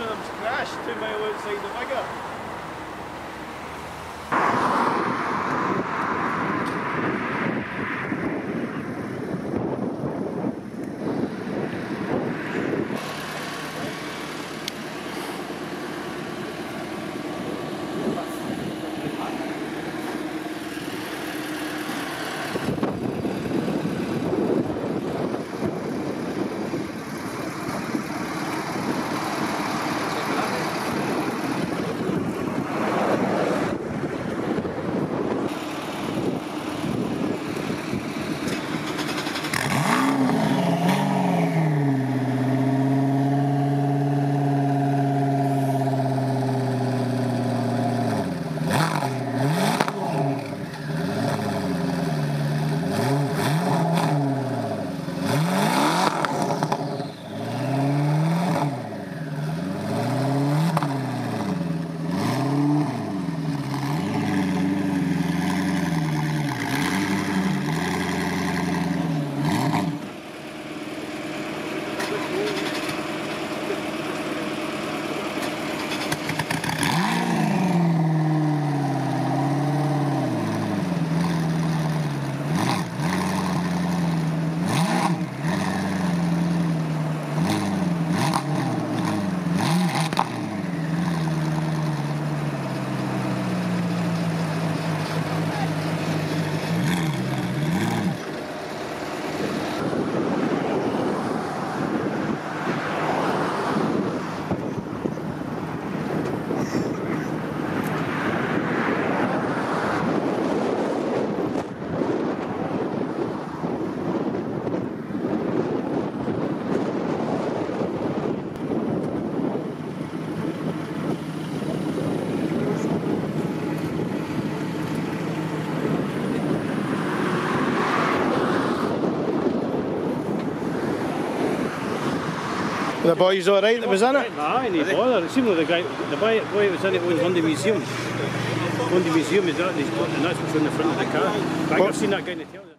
and I'm crashed to my outside the figure. Bye. The boy's alright that was in it? Nah, I need bother. It seemed like the guy, the boy, boy was in it owns London Museum. London Museum is that, and that's what's in the front of the car. Like, I've seen that guy in the tail.